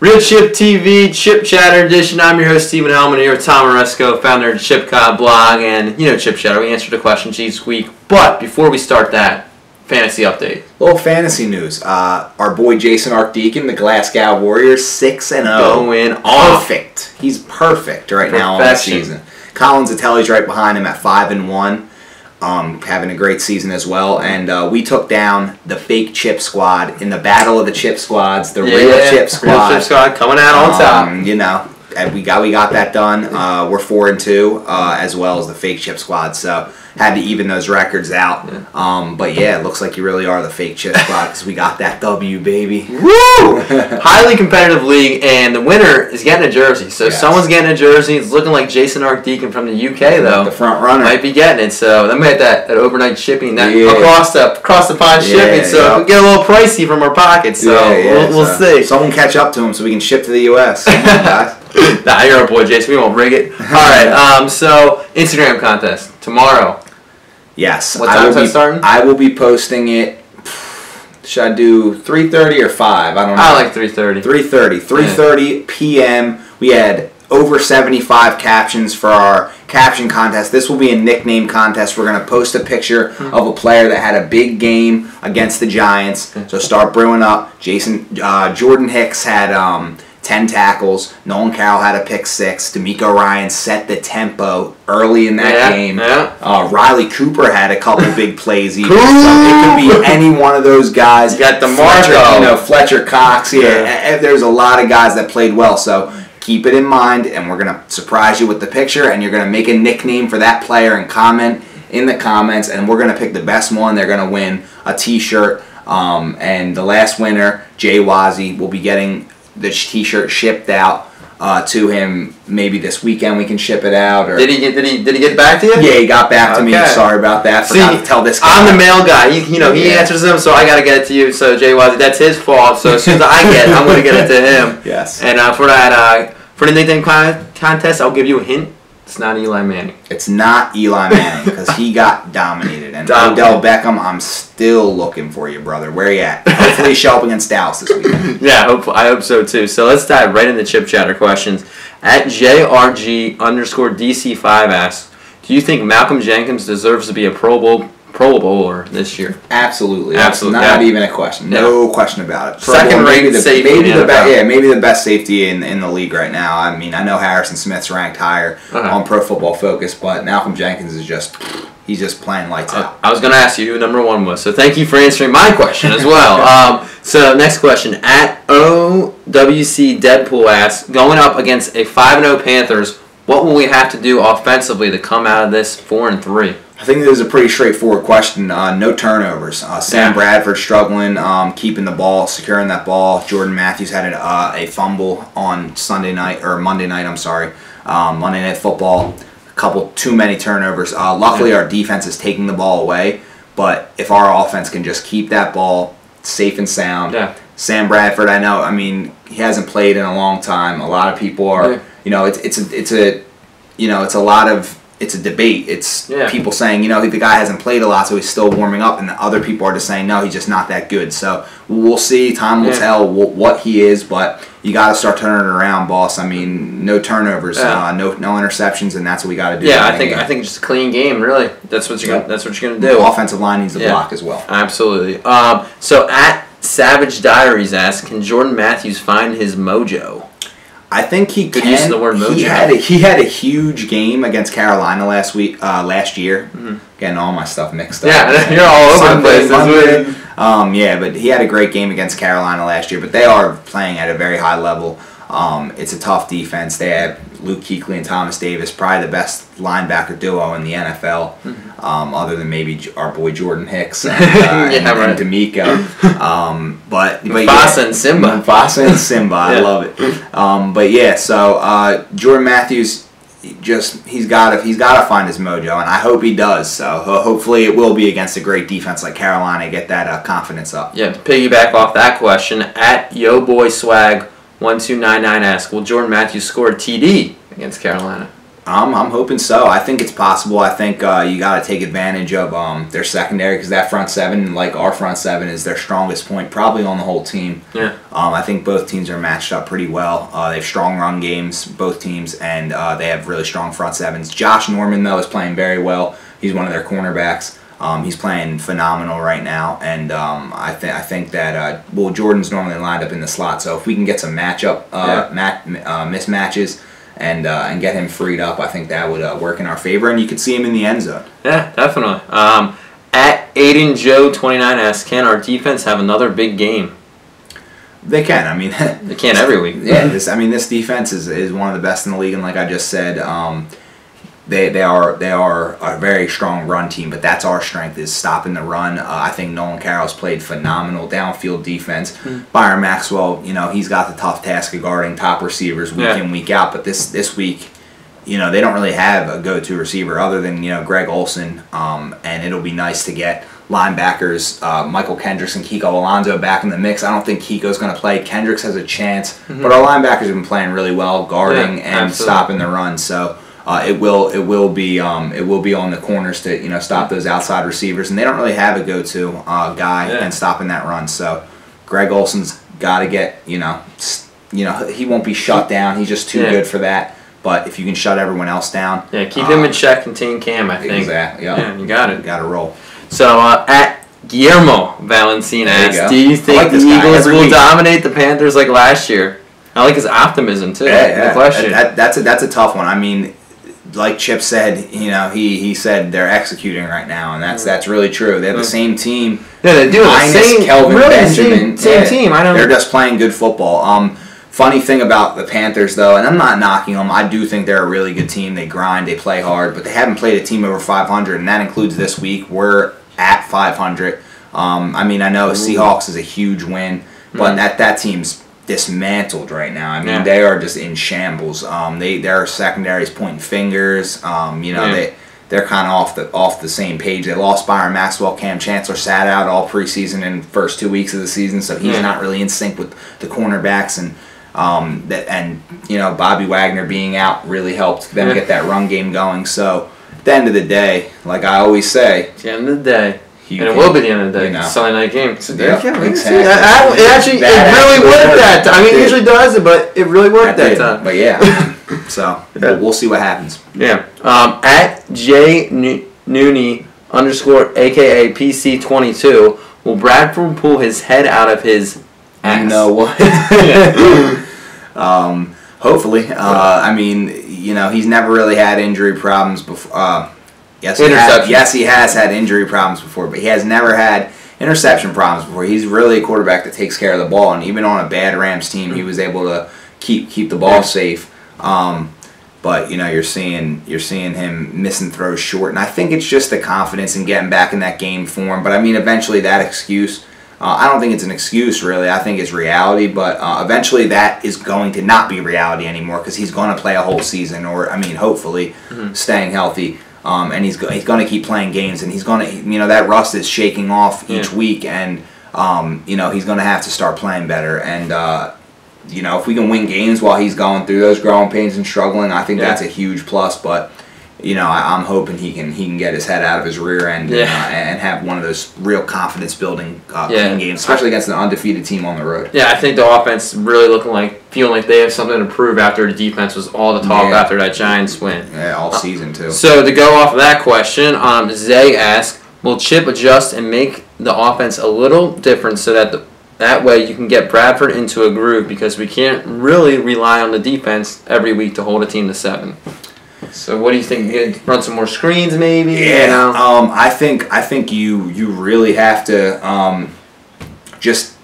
Real Chip TV, Chip Chatter Edition. I'm your host, Stephen Hellmann, here with Tom Aresco, founder of ChipGod blog, and you know Chip Chatter. We answer the questions each week. But before we start that, fantasy update. Little fantasy news. Uh, our boy Jason Arcdeacon, the Glasgow Warriors, six and zero. Going off. Perfect. He's perfect right now on the season. Colin Zatelli's right behind him at five and one, um, having a great season as well. And uh, we took down the fake Chip Squad in the battle of the Chip Squads, the real Chip Squad. Real Chip Squad coming out on top. Um, you know, and we got we got that done. Uh, we're four and two, uh, as well as the fake chip squad. So had to even those records out. Um, but yeah, it looks like you really are the fake chip squad because we got that W, baby. Woo! Highly competitive league, and the winner is getting a jersey. So Yes. someone's getting a jersey. It's looking like Jason Arcdeacon from the UK, though. the front runner. might be getting it. So then we had that, that overnight shipping, that Yeah. across the across the pond Yeah, shipping. So yeah. we get a little pricey from our pockets. So Yeah, yeah, we'll, we'll so see. Someone catch up to him so we can ship to the U.S. Come on, guys. nah, you're a boy, Jason. We won't rig it. All right. Um. So Instagram contest tomorrow. Yes. What I time's will that starting? I will be posting it. Should I do three thirty or five? I don't know. I like three thirty. 3.30 3.30 p.m we had over 75 captions for our caption contest this will be a nickname contest we're going to post a picture Hmm. of a player that had a big game against the giants so start brewing up jason uh, jordan hicks had um, 10 tackles nolan carroll had a pick six DeMeco ryan set the tempo early in that Yeah, game yeah. Uh, riley cooper had a couple big plays even. So it could be any one of those guys You got DeMarco. Fletcher, you know Fletcher Cox. Yeah, Yeah. there's a lot of guys that played well. So keep it in mind, and we're gonna surprise you with the picture, and you're gonna make a nickname for that player and comment in the comments, and we're gonna pick the best one. They're gonna win a T-shirt, um, and the last winner, Jay Wazzy, will be getting the T-shirt shipped out. Uh, to him, maybe this weekend we can ship it out. Or Did he get? Did he? Did he get back to you? yeah, he got back to me. Sorry about that. See, to tell this guy. I'm the mail guy. He, you know, he Yeah. answers them, so I gotta get it to you. So Jay Wazzy, that's his fault. So as soon as I get it, I'm gonna get it to him. Yes. And uh, for that, uh, for the nickname contest, I'll give you a hint. It's not Eli Manning. It's not Eli Manning because he got dominated. And Dominated. Odell Beckham, I'm still looking for you, brother. Where you at? Hopefully, show up against Dallas this weekend. Yeah, I hope, I hope so too. So let's dive right into the chip chatter questions. At JRG underscore DC5 asks, do you think Malcolm Jenkins deserves to be a Pro Bowl Pro Bowler this year? Absolutely, Absolutely, not yeah. even a question. No question about it. Pro Second Bowl, maybe the, safety maybe the the best. Yeah, maybe the best safety in in the league right now. I mean, I know Harrison Smith's ranked higher Uh-huh. on Pro Football Focus, but Malcolm Jenkins is just he's just playing lights Uh, out. I was going to ask you who number one was, so thank you for answering my question as well. um, so next question at OWC Deadpool asks, going up against a five 0 Panthers, what will we have to do offensively to come out of this four and three? I think this is a pretty straightforward question. Uh, no turnovers. Uh, Sam Yeah. Bradford struggling, um, keeping the ball, securing that ball. Jordan Matthews had a, uh, a fumble on Sunday night or Monday night. I'm sorry, um, Monday Night Football. A couple too many turnovers. Uh, luckily, Yeah. our defense is taking the ball away. But if our offense can just keep that ball safe and sound, Yeah. Sam Bradford, I know. I mean, he hasn't played in a long time. A lot of people are, you know, it's it's a, it's a, you know, it's a lot of it's a debate. It's Yeah. people saying, you know, the guy hasn't played a lot, so he's still warming up, and the other people are just saying, no, he's just not that good. So we'll see. Time will Yeah. tell wh- what he is, but you got to start turning it around, boss. I mean, no turnovers, Yeah. uh, no no interceptions, and that's what we got to do. Yeah, I think the I think just a clean game. Really, that's what you're gonna, that's what you're gonna the do. offensive line needs to block as well. Absolutely. Um, so at Savage Diaries asks, can Jordan Matthews find his mojo? I think he Good can. use of the word He had a, he had a huge game against Carolina last week, uh, last year. Getting all my stuff mixed up. Mm-hmm. Yeah, you're all over the place this Monday. week. Um, yeah, but he had a great game against Carolina last year. But they are playing at a very high level. Um, it's a tough defense. They have Luke Kuechly and Thomas Davis, probably the best linebacker duo in the NFL, Mm-hmm. um, other than maybe our boy Jordan Hicks and, uh, and, right. and DeMeco. Um, but, but Mufasa and Simba. Mufasa and Simba. I love it. Um, but yeah, so uh, Jordan Matthews, just he's got to he's got to find his mojo, and I hope he does. So hopefully it will be against a great defense like Carolina, get that uh, confidence up. Yeah, to piggyback off that question, at Yo Boy Swag one two nine nine asks, will Jordan Matthews score a TD against Carolina? Um, I'm hoping so. I think it's possible. I think uh, you got to take advantage of um, their secondary because that front seven, like our front seven, is their strongest point probably on the whole team. Yeah. Um, I think both teams are matched up pretty well. Uh, they have strong run games, both teams, and uh, they have really strong front sevens. Josh Norman though is playing very well. He's one of their cornerbacks. Um, he's playing phenomenal right now, and um, I think I think that uh, well Jordan's normally lined up in the slot, so if we can get some matchup uh, Yeah. mat, uh, mismatches and uh, and get him freed up, I think that would uh, work in our favor, and you could see him in the end zone. Yeah, definitely. Um, at Aiden Joe twenty nine asks, can our defense have another big game? They can. I mean, They can every week. yeah. This, I mean, this defense is, is one of the best in the league, and like I just said, um, they they are they are a very strong run team. But that's our strength is stopping the run. Uh, I think Nolan Carroll's played phenomenal downfield defense. Byron Maxwell, you know, he's got the tough task of guarding top receivers week Yeah. in week out. But this this week. You know they don't really have a go-to receiver other than you know Greg Olsen, um, and it'll be nice to get linebackers uh, Mychal Kendricks and Kiko Alonso back in the mix. I don't think Kiko's going to play. Kendricks has a chance, but our linebackers have been playing really well, guarding Yeah, and absolutely. stopping the run. So uh, it will it will be um, it will be on the corners to you know stop those outside receivers, and they don't really have a go-to uh, guy Yeah. and stopping that run. So Greg Olsen's got to get you know you know he won't be shut down. He's just too Yeah. good for that. But if you can shut everyone else down, Yeah, keep um, him in check, contain Cam. I think. Exactly. Yeah. Yeah, you got it. Got to roll. So uh, at Guillermo Valencina asks, do you think like the Eagles will week. dominate the Panthers like last year? I like his optimism too. Yeah, yeah. question. That, that's a that's a tough one. I mean, like Chip said, you know, he he said they're executing right now, and that's that's really true. They have the same team. yeah, they're doing the same. Kelvin really, Benjamin. same, same Yeah, team. I don't. They're just playing good football. Um, funny thing about the Panthers, though, and I'm not knocking them. I do think they're a really good team. They grind, they play hard, but they haven't played a team over 500, and that includes this week. We're at 500. Um, I mean, I know Seahawks is a huge win, but that that team's dismantled right now. I mean, Yeah. they are just in shambles. Um, they their secondaries pointing fingers. Um, you know, Yeah. they they're kind of off the off the same page. They lost Byron Maxwell. Kam Chancellor sat out all preseason and first two weeks of the season, so he's Yeah. not really in sync with the cornerbacks and. Um, that and you know Bobby Wagner being out really helped them get that run game going. So at the end of the day, like I always say, It's the end of the day. You and it will be the end of the day. you know. Sunday night game. So Yeah, there you go. exactly. That- that- it actually, That it really worked worked. that time. I mean, It it usually does it, but it really worked that, did. time. But yeah, so we'll, we'll see what happens. Yeah. Um, at J Nu- Nooney underscore AKA PC twenty two, will Bradford pull his head out of his ass? You know what? um, hopefully, uh, I mean, you know, he's never really had injury problems before. Uh, yes, he has, yes, he has had injury problems before, but he has never had interception problems before. He's really a quarterback that takes care of the ball, and even on a bad Rams team, he was able to keep keep the ball safe. Um, but you know, you're seeing you're seeing him missing throws short, and I think it's just the confidence in getting back in that game form. But I mean, eventually that excuse. Uh, I don't think it's an excuse, really. I think it's reality, but uh, eventually that is going to not be reality anymore because he's going to play a whole season, or I mean, hopefully, staying healthy. Um, and he's go- he's going to keep playing games, and he's going to you know that rust is shaking off each Yeah. week, and um, you know he's going to have to start playing better. And uh, you know if we can win games while he's going through those growing pains and struggling, I think Yeah. that's a huge plus. But you know I, I'm hoping he can he can get his head out of his rear end Yeah. uh, and have one of those real confidence building uh, Yeah. games, especially against an undefeated team on the road. Yeah, I think the offense really looking like feeling like they have something to prove after the defense was all the talk Yeah. after that Giants win. Yeah, all season too. So to go off of that question, um, Zay asks, will Chip adjust and make the offense a little different so that the, that way you can get Bradford into a groove because we can't really rely on the defense every week to hold a team to seven. So what do you think? Run some more screens maybe? You Yeah, know? um, I think I think you you really have to um, just.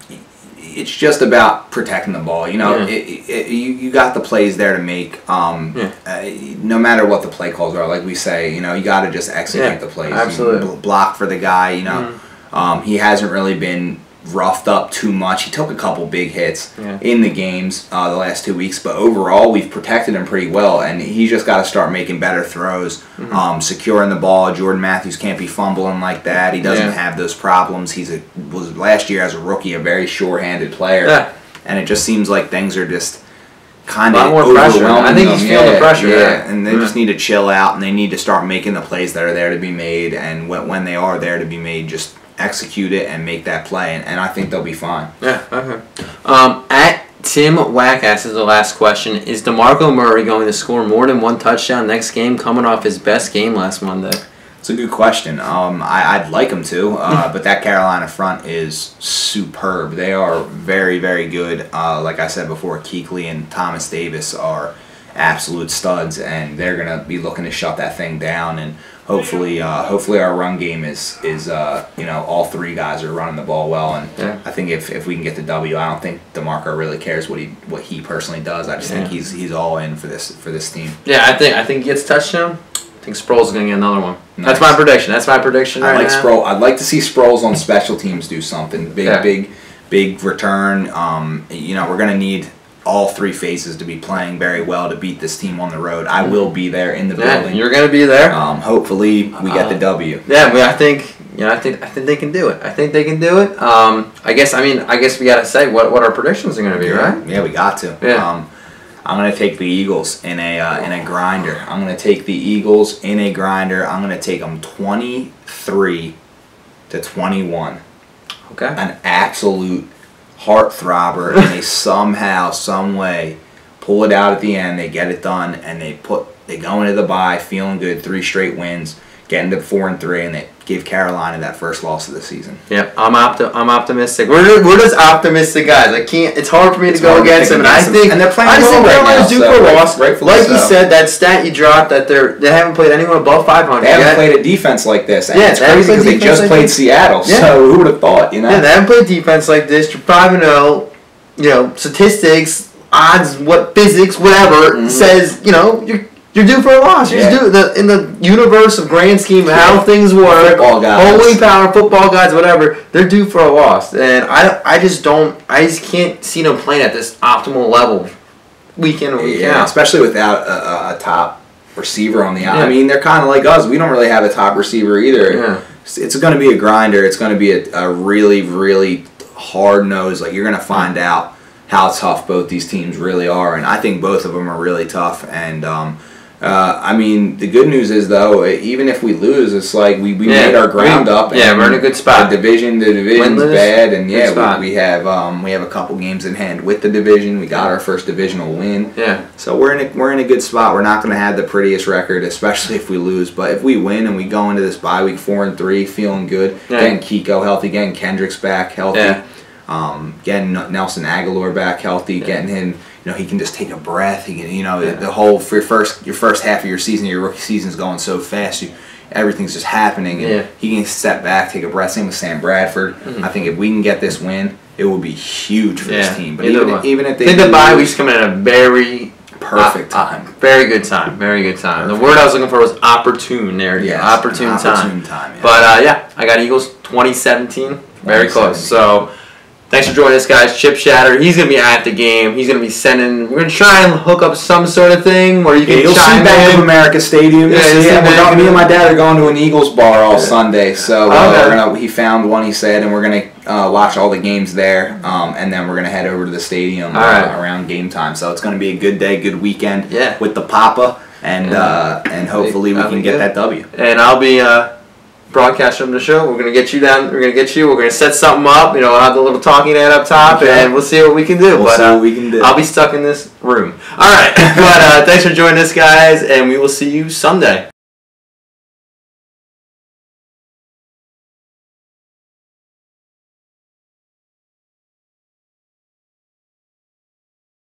It's just about protecting the ball. You know, Yeah. it, it, you you got the plays there to make. Um, Yeah. uh, no matter what the play calls are, like we say, you know, you got to just execute Yeah, the plays. You absolutely. bl- block for the guy. You know, um, he hasn't really been roughed up too much. He took a couple big hits Yeah. in the games uh, the last two weeks, but overall we've protected him pretty well, and he's just got to start making better throws, Mm-hmm. um, securing the ball. Jordan Matthews can't be fumbling like that. He doesn't Yeah. have those problems. He's a was last year as a rookie a very sure-handed player, Yeah. and it just seems like things are just kind of more pressure. I think he's feeling the pressure, Yeah, yeah. and they Yeah. just need to chill out, and they need to start making the plays that are there to be made, and when, when they are there to be made, just execute it and make that play, and, and I think they'll be fine. Yeah, okay. Um, at Tim Wackass is the last question. Is DeMarco Murray going to score more than one touchdown next game coming off his best game last Monday? It's a good question. Um, I, I'd like him to, uh, but that Carolina front is superb. They are very, very good. Uh, like I said before, Kuechly and Thomas Davis are absolute studs, and they're gonna be looking to shut that thing down. And hopefully, uh, hopefully our run game is is uh, you know all three guys are running the ball well. And Yeah. I think if, if we can get the W, I don't think Demarco really cares what he what he personally does. I just think he's he's all in for this for this team. Yeah, I think I think he gets touchdown. I think Sproles is going to get another one. That's my prediction. That's my prediction I right like now. Sproles. I'd like to see Sproles on special teams do something big, Yeah. big, big return. Um, you know, we're gonna need all three phases to be playing very well to beat this team on the road. I will be there in the Yeah, building. you're going to be there. Um, hopefully, we get the Uh, W. Yeah, but I think you know, I think I think they can do it. I think they can do it. Um, I guess I mean I guess we got to say what what our predictions are going to be, right? Yeah, we got to. Yeah. Um, I'm gonna take the Eagles in a uh, in a grinder. I'm gonna take the Eagles in a grinder. I'm gonna take them 23 to 21. Okay. an absolute heartthrobber and they somehow, some way pull it out at the end. They get it done and they put they go into the bye feeling good, three straight wins, getting to four and three, and they give Carolina that first loss of the season. Yep, I'm opti- I'm optimistic. We're, we're just optimistic guys. I can't. It's hard for me It's to go against them, and I think And they're playing I just well think right Carolina's now, due so for a loss. rightfully Like you said, that stat you dropped that they're they haven't played anyone above 500 They haven't yet. played a defense like this, and Yeah, it's crazy because they just like played this. Seattle. Yeah. So who would have thought? You know, Yeah, they haven't played defense like this. You're five and zero. You know, statistics, odds, what physics, whatever Mhm. says. You know, you're you're due for a loss. You're Yeah. just due the in the universe of grand scheme of how things work. Football guys. Holy power, football guys, whatever. They're due for a loss, and I I just don't. I just can't see them playing at this optimal level, week in and week Yeah, out. especially without a, a, a top receiver on the. Yeah. I mean, they're kind of like us. We don't really have a top receiver either. Yeah. It's, it's going to be a grinder. It's going to be a, a really, really hard nose. Like you're going to find out how tough both these teams really are, and I think both of them are really tough. And um, uh, I mean, the good news is though, even if we lose, it's like we, we Yeah, made our ground up. yeah, and we're in a good spot. The division, the division's Winless, bad, and yeah, we, we have um, we have a couple games in hand with the division. We got our first divisional win. Yeah. So we're in a, we're in a good spot. We're not going to have the prettiest record, especially if we lose. But if we win and we go into this bye week four and three, feeling good, Yeah. getting Kiko healthy, getting Kendricks back healthy, Yeah. um, getting Nelson Agholor back healthy, Yeah. getting him. You know, he can just take a breath. He can, you know, Yeah. the whole for your first your first half of your season, your rookie season's going so fast. You, everything's just happening, and Yeah. he can step back, take a breath. Same with Sam Bradford. Mhm. I think if we can get this win, it will be huge for Yeah. this team. But even, even if I they think the bye week's coming at a very perfect uh, uh, time. very good time. Very good time. The word I was looking for was opportune. There Yes, go. Opportune, time. time. yeah. But uh, yeah, I got Eagles 2017. Very close. So thanks for joining us, guys. Chip Chatter. He's gonna be at the game. He's gonna be sending. We're gonna try and hook up some sort of thing where you Yeah, can you'll see Bank of. America Stadium. Yeah, Yeah, see yeah we're going, me and my dad are going to an Eagles bar all Sunday. So uh, Okay. we're gonna, he found one, he said, and we're going to uh, watch all the games there. Um, and then we're going to head over to the stadium uh, right. around game time. So it's going to be a good day, good weekend Yeah. with the Papa. And Yeah. uh, and hopefully we That'll can get good. that W. and I'll be uh, from the show. We're gonna get you down. We're gonna get you. We're gonna set something up. You know, I'll have the little talking head up top, Okay. and we'll see what we can do. We'll but see uh, what we can do. I'll be stuck in this room. All right, but uh, thanks for joining us, guys, and we will see you Sunday.